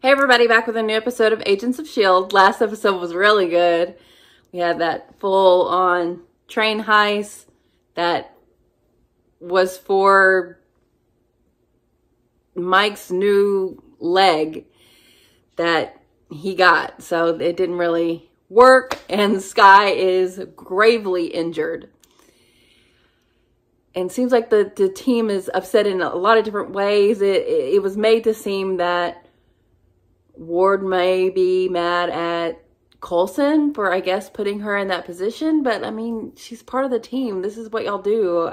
Hey everybody, back with a new episode of Agents of S.H.I.E.L.D. Last episode was really good. We had that full on train heist that was for Mike's new leg that he got. So it didn't really work and Skye is gravely injured. And seems like the, the team is upset in a lot of different ways. It, it, it was made to seem that Ward may be mad at Coulson for, I guess, putting her in that position. But, I mean, she's part of the team. This is what y'all do.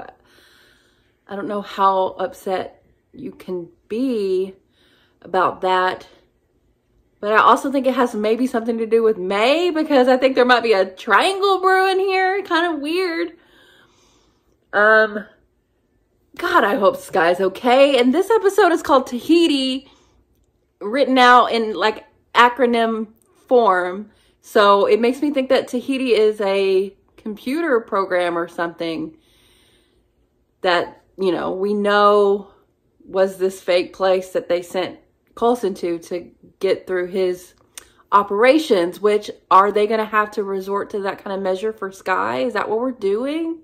I don't know how upset you can be about that. But I also think it has maybe something to do with May because I think there might be a triangle brewing here. Kind of weird. Um, God, I hope Skye's okay. And this episode is called Tahiti written out in like acronym form. So it makes me think that Tahiti is a computer program or something that, you know, we know was this fake place that they sent Coulson to to get through his operations, which are they going to have to resort to that kind of measure for Skye? Is that what we're doing?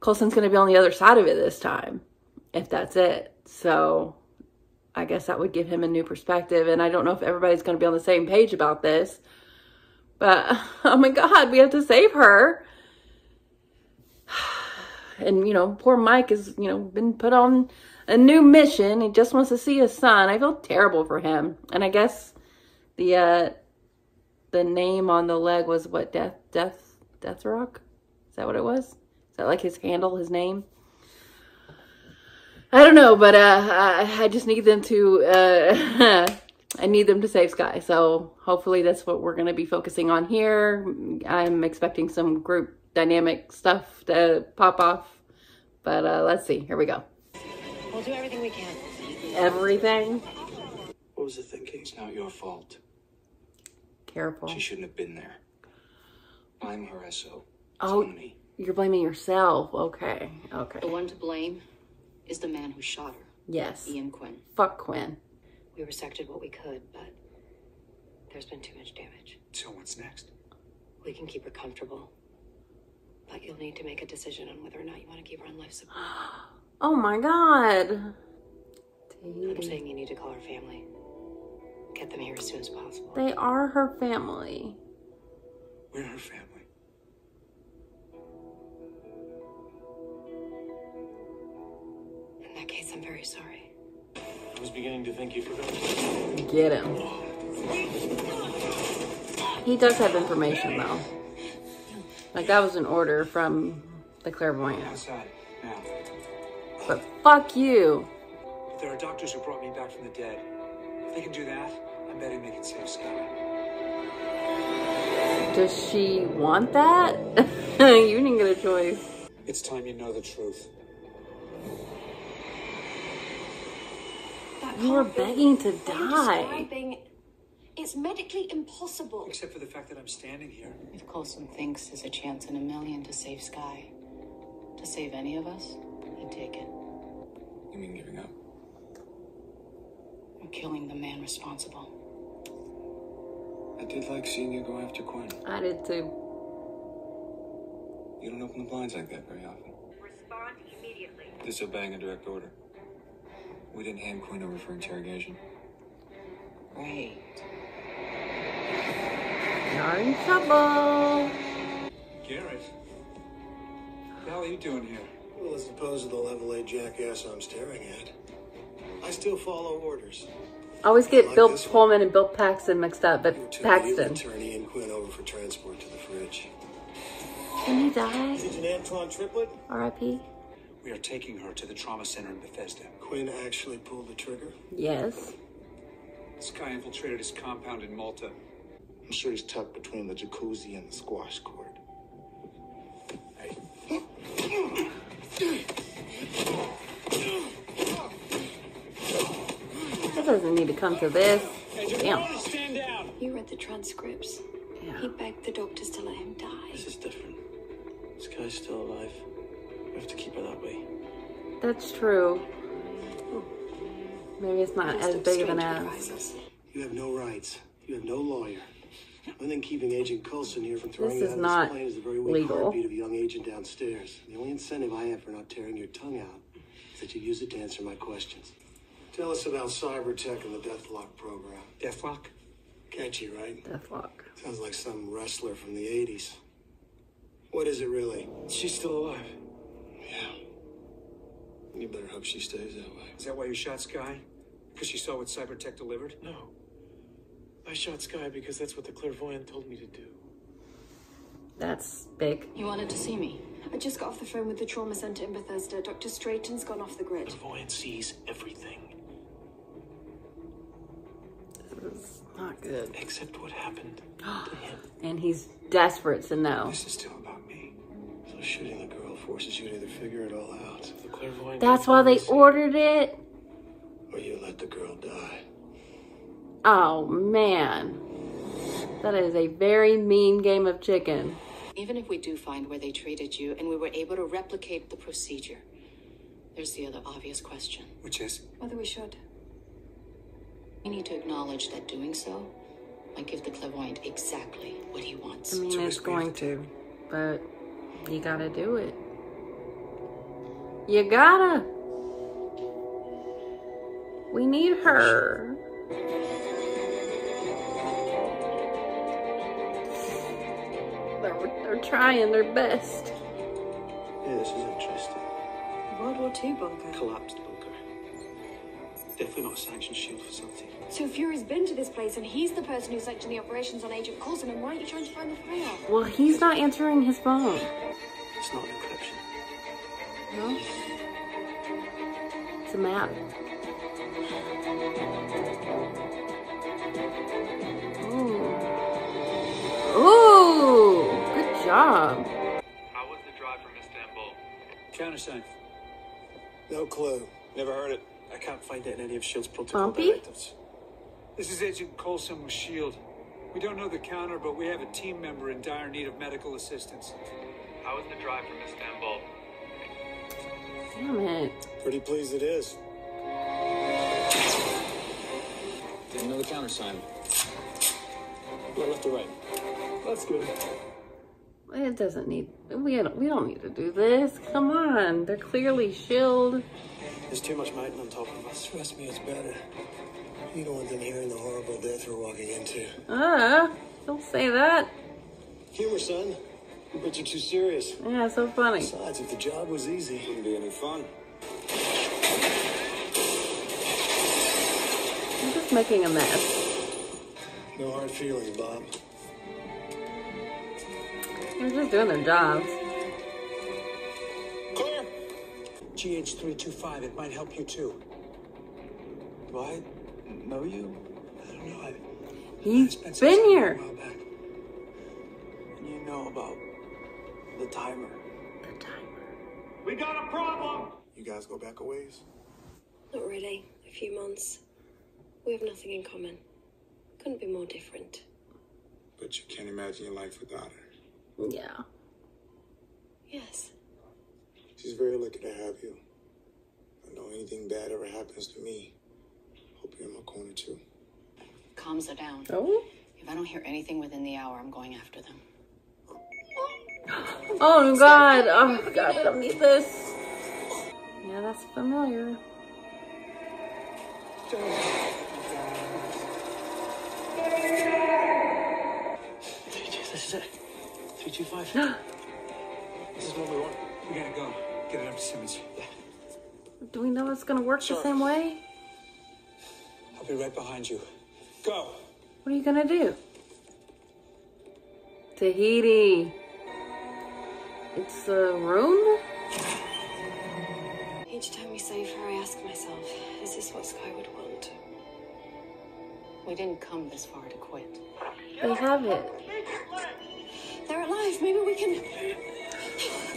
Coulson's going to be on the other side of it this time, if that's it. So I guess that would give him a new perspective. And I don't know if everybody's going to be on the same page about this. But, oh my God, we have to save her. And, you know, poor Mike has, you know, been put on a new mission. He just wants to see his son. I feel terrible for him. And I guess the, uh, the name on the leg was what? Death, Death, Death Rock? Is that what it was? Is that like his handle, his name? I don't know, but uh, I, I just need them to, uh, I need them to save Skye. So hopefully that's what we're going to be focusing on here. I'm expecting some group dynamic stuff to pop off. But uh, let's see. Here we go. We'll do everything we can. Everything. What was the thinking? It's not your fault. Careful. She shouldn't have been there. I'm her SO. Oh, Tony. you're blaming yourself. Okay. Okay. The one to blame is the man who shot her, Yes. Ian Quinn. Fuck Quinn. We resected what we could, but there's been too much damage. So what's next? We can keep her comfortable, but you'll need to make a decision on whether or not you want to keep her on life support. Oh my God. I'm saying you need to call her family. Get them here as soon as possible. They are her family. We're her family. Case, I'm very sorry. I was beginning to think you forgot. Get him. He does have information though. Like that was an order from the clairvoyant. Outside. Now. But fuck you. There are doctors who brought me back from the dead. If they can do that, I'm betting they can save Skye. Does she want that? you didn't get a choice. It's time you know the truth. That You were begging to die. It's medically impossible. Except for the fact that I'm standing here. If Coulson thinks there's a chance in a million to save Skye, to save any of us, he'd take it. You mean giving up? Or killing the man responsible. I did like seeing you go after Quinn. I did too. You don't open the blinds like that very often. Respond immediately. Disobeying a direct order. We didn't hand Quinn over for interrogation. Right. You're in trouble. Garrett. What the hell are you doing here? Well, as opposed to the level A jackass I'm staring at. I still follow orders. I always get Like Bill this one. Pullman and Bill Paxton mixed up, but You took Paxton. Attorney and Quinn over for transport to the fridge. Can he die? Is it an Antoine Triplett? R.I.P. We are taking her to the trauma center in Bethesda. Quinn actually pulled the trigger. Yes. Skye infiltrated his compound in Malta. I'm sure he's tucked between the jacuzzi and the squash court. Hey, That doesn't need to come to this. Damn. You read the transcripts. He begged the doctors to let him die. This is different. This guy's still alive. We have to keep her that way. That's true. Maybe it's not as big of an Strange ass. You have no rights. You have no lawyer. One thing keeping Agent Coulson here from throwing This you out of this plane is the very weak legal. heartbeat of a young agent downstairs. The only incentive I have for not tearing your tongue out is that you use it to answer my questions. Tell us about Cybertek and the Deathlok program. Deathlok? Catchy, right? Deathlok. Sounds like some wrestler from the 80s. What is it really? She's still alive. Yeah. You better hope she stays that way. Is that why you shot Skye? Because you saw what Cybertek delivered? No. I shot Skye because that's what the clairvoyant told me to do. That's big. You wanted to see me. I just got off the phone with the trauma center in Bethesda. Dr. Streiten's gone off the grid. The clairvoyant sees everything, This is not good. except what happened to him. And he's desperate to know. This is still about me. So shooting the girl forces you to either figure it all out, The clairvoyant. That's why they ordered it. or you let the girl die. Oh man. That is a very mean game of chicken. Even if we do find where they treated you and we were able to replicate the procedure, there's the other obvious question. Which is? Whether we should. We need to acknowledge that doing so might give the clairvoyant exactly what he wants. I mean, a it's risk we have going to to, but you gotta do it. You gotta. We need her. They're, they're trying their best. Yeah, this is interesting. World War II bunker. Collapsed bunker. Definitely not a sanctioned shield facility. So Fury's been to this place and he's the person who sanctioned the operations on Agent Coulson, and why aren't you trying to find the file? Well, he's not answering his phone. It's not encryption. No? It's a map. Ooh. Ooh! Good job. How was the drive from Istanbul? Countersign. No clue. Never heard it. I can't find it in any of S.H.I.E.L.D.'s protocol Bumpy? directives. This is Agent Coulson with S.H.I.E.L.D. We don't know the counter, but we have a team member in dire need of medical assistance. How was the drive from Istanbul? Damn it. Pretty pleased it is. Didn't know the countersign. Right, left or right? That's good. It doesn't need. We don't, we don't need to do this. Come on. They're clearly shield. There's too much mountain on top of us. Trust me, it's better. You don't want them hearing the horrible death we're walking into. Ah, don't say that. Humor, son. But you're too serious. Yeah, so funny. Besides, if the job was easy, it Wouldn't be any fun. I'm just making a mess. no hard feelings, Bob. They're just doing their jobs. Clear. GH325, it might help you too. Do I know you? I don't know. I, He's spent some been here. A while back. And you know about the timer. The timer. We got a problem! You guys go back a ways? Not really. A few months. We have nothing in common. Couldn't be more different. But you can't imagine your life without her. Yeah. Yes. She's very lucky to have you. I know anything bad ever happens to me. Hope you're in my corner too. Calms her down. Oh? If I don't hear anything within the hour, I'm going after them. Oh god. Oh god, I don't need this. Yeah, that's familiar. Three, two, This is it. 325. this is what we want. We gotta go. Get it up to Simmons. Yeah. Do we know it's gonna work the same way? I'll be right behind you. Go. What are you gonna do? Tahiti. It's a room? Each time we save her, I ask myself, is this what Skye would want? We didn't come this far to quit. They have it. They're alive. Maybe we can.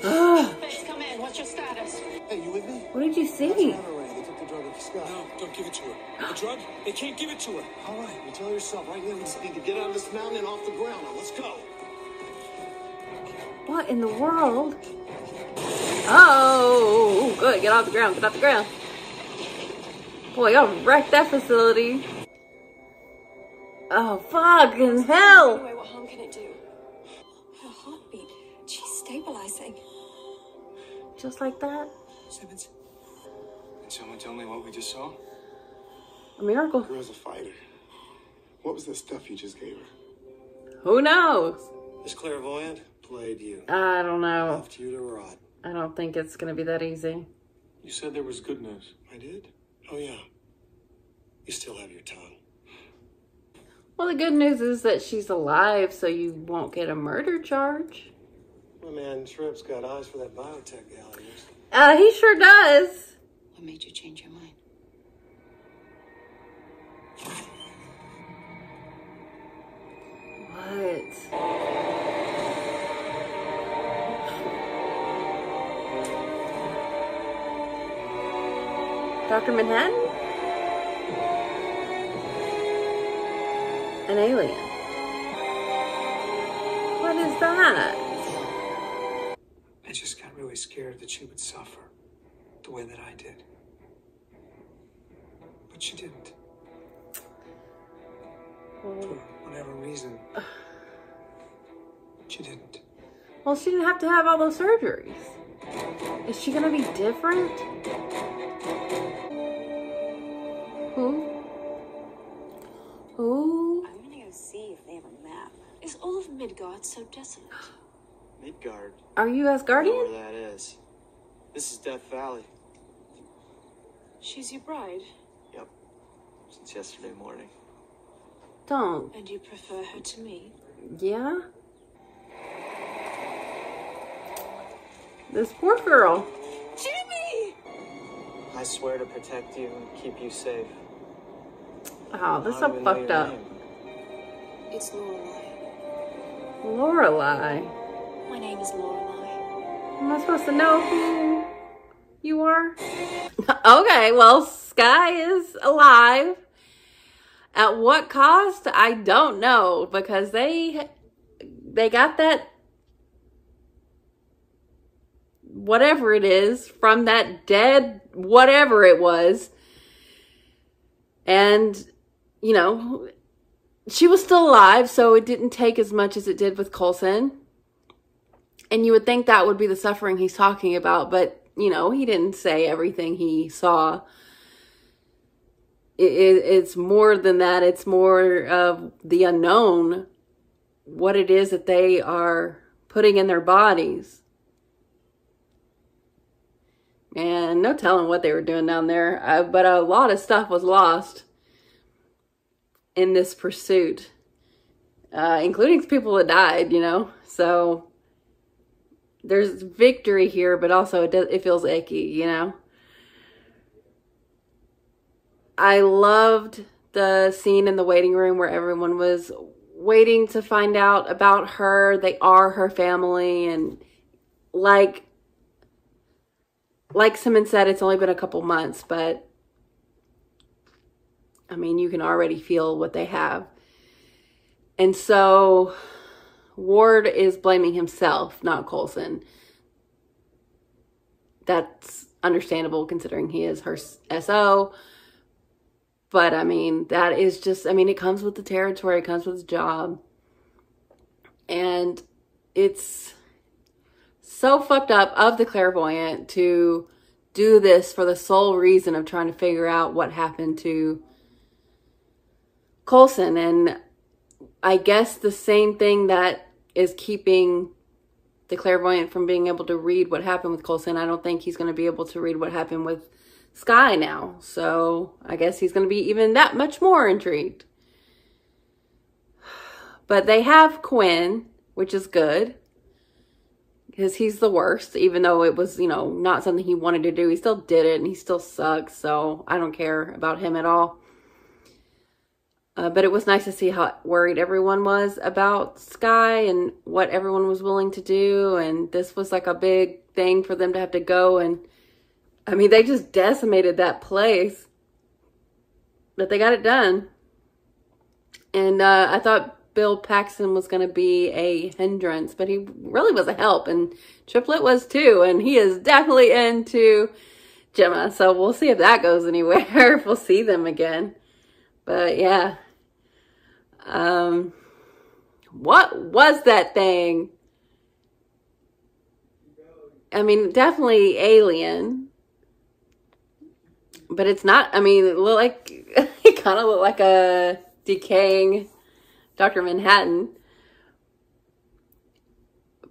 Ah. Thanks, come in. What's your status? Hey, you with me? What did you see? Not. They took the drug off Scott. No, don't give it to her. The drug? They can't give it to her. All right, you tell yourself. Right now, we just need to get out of this mountain and off the ground. Now, let's go. What in the world? Oh, good. Get off the ground. Get off the ground. Boy, y'all wrecked that facility. Oh, fucking hell. Anyway, what harm can it do? Her heartbeat. She's stabilizing. Just like that? Simmons, can someone tell me what we just saw? A miracle. Girl's a fighter. What was the stuff you just gave her? Who knows? This clairvoyant played you. I don't know. Left you to rot. I don't think it's gonna be that easy. You said there was good news. I did? Oh, yeah. You still have your tongue. Well, the good news is that she's alive, so you won't get a murder charge. My man Tripp's got eyes for that biotech gal. Uh, he sure does. What made you change your mind? What? Dr. Manhattan? An alien. What is that? I just got really scared that she would suffer the way that I did. But she didn't. For whatever reason, she didn't. Well, she didn't have to have all those surgeries. Is she gonna be different? Of Midgard so desolate? Midgard. Are you Asgardian? Where that is. This is Death Valley. She's your bride, Yep. Since yesterday morning. Don't. and you prefer her to me? Yeah? This poor girl. Jimmy! I swear to protect you and keep you safe. Oh, this is so don't even know fucked up. name. It's Lorelei. Lorelei. My name is Lorelei. Am I supposed to know who you are? okay, well, Skye is alive. At what cost? I don't know because they they got that whatever it is from that dead whatever it was. And you know, she was still alive, so it didn't take as much as it did with Coulson. And you would think that would be the suffering he's talking about, but you know, he didn't say everything he saw. It, it, it's more than that. It's more of the unknown, what it is that they are putting in their bodies. And no telling what they were doing down there, uh, but a lot of stuff was lost in this pursuit, uh, including people that died, you know. So there's victory here, but also it does, it feels icky, you know. I loved the scene in the waiting room where everyone was waiting to find out about her. They are her family and like like Simmons said it's only been a couple months, but I mean, you can already feel what they have. And so Ward is blaming himself, not Coulson. That's understandable considering he is her SO. But I mean, that is just, I mean, it comes with the territory, it comes with the job. And it's so fucked up of the clairvoyant to do this for the sole reason of trying to figure out what happened to Coulson. And I guess the same thing that is keeping the clairvoyant from being able to read what happened with Coulson. I don't think he's going to be able to read what happened with Skye now. So I guess he's going to be even that much more intrigued. But they have Quinn, which is good. Because he's the worst, even though it was, you know, not something he wanted to do. He still did it and he still sucks. So I don't care about him at all. Uh, but it was nice to see how worried everyone was about Skye and what everyone was willing to do. And this was like a big thing for them to have to go. And I mean, they just decimated that place. But they got it done. And uh, I thought Bill Paxton was going to be a hindrance, but he really was a help. And Triplett was too. And he is definitely into Jemma. So we'll see if that goes anywhere, if we'll see them again. But yeah. Um, what was that thing? I mean, definitely alien. But it's not, I mean, it looked like, it kind of looked like a decaying Dr. Manhattan.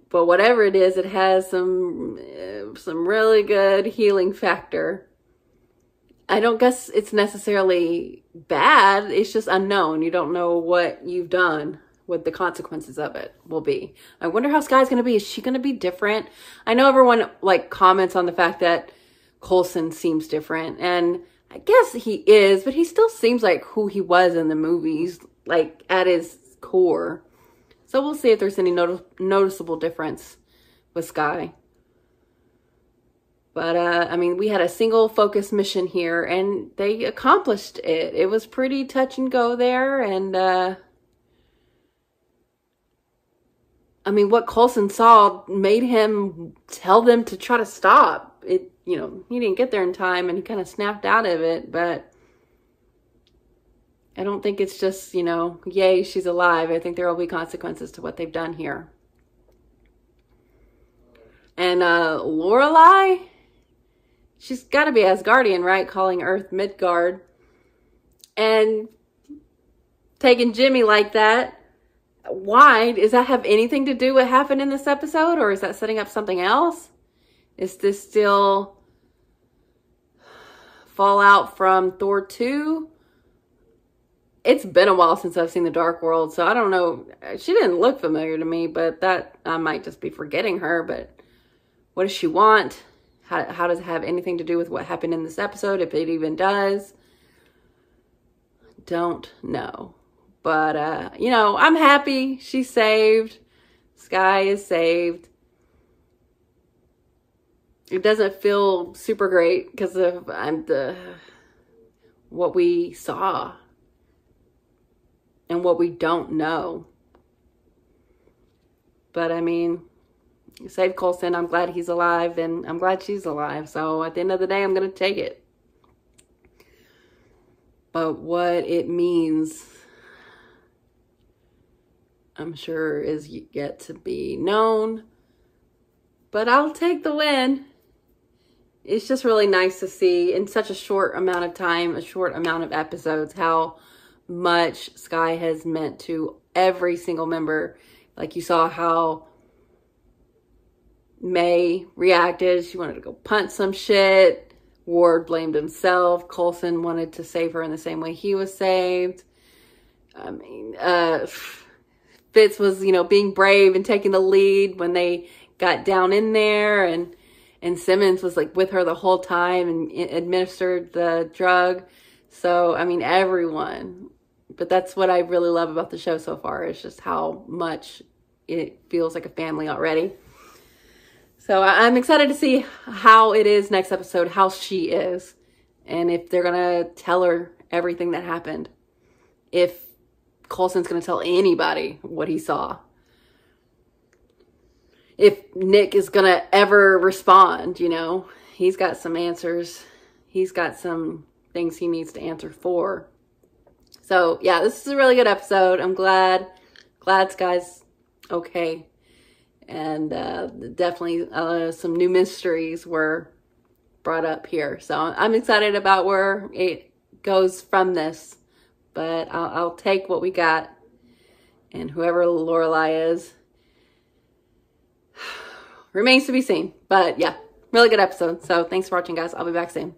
But whatever it is, it has some, uh, some really good healing factor. I don't guess it's necessarily bad. It's just unknown. You don't know what you've done, what the consequences of it will be. I wonder how Skye's going to be. Is she going to be different? I know everyone like comments on the fact that Coulson seems different and I guess he is, but he still seems like who he was in the movies, like at his core. So we'll see if there's any noticeable difference with Skye. But, uh, I mean, we had a single focus mission here and they accomplished it. It was pretty touch and go there. And, uh, I mean, what Coulson saw made him tell them to try to stop. It, you know, he didn't get there in time and he kind of snapped out of it, but I don't think it's just, you know, yay, she's alive. I think there will be consequences to what they've done here. And, uh, Lorelei, she's got to be Asgardian, right? Calling Earth Midgard. And taking Jimmy like that. Why? Does that have anything to do with what happened in this episode? Or is that setting up something else? Is this still fallout from Thor 2? It's been a while since I've seen The Dark World, so I don't know. She didn't look familiar to me, but that I might just be forgetting her. But what does she want? How, how does it have anything to do with what happened in this episode, if it even does? Don't know. But, uh, you know, I'm happy she's saved. Skye is saved. It doesn't feel super great because of um, the what we saw and what we don't know. But I mean, save Coulson. I'm glad he's alive and I'm glad she's alive. So at the end of the day, I'm going to take it. But what it means, I'm sure, is yet to be known. But I'll take the win. It's just really nice to see in such a short amount of time, a short amount of episodes, how much Skye has meant to every single member. Like you saw how May reacted. She wanted to go punt some shit. Ward blamed himself. Coulson wanted to save her in the same way he was saved. I mean, uh, Fitz was, you know, being brave and taking the lead when they got down in there and, and Simmons was like with her the whole time and administered the drug. So, I mean, everyone. But that's what I really love about the show so far is just how much it feels like a family already. So I'm excited to see how it is next episode, how she is, and if they're going to tell her everything that happened. If Coulson's going to tell anybody what he saw. If Nick is going to ever respond, you know, he's got some answers. He's got some things he needs to answer for. So, yeah, this is a really good episode. I'm glad, glad Skye's okay and uh, definitely uh, some new mysteries were brought up here. So I'm excited about where it goes from this, but I'll, I'll take what we got, and whoever Lorelei is remains to be seen. But yeah, really good episode. So thanks for watching, guys. I'll be back soon.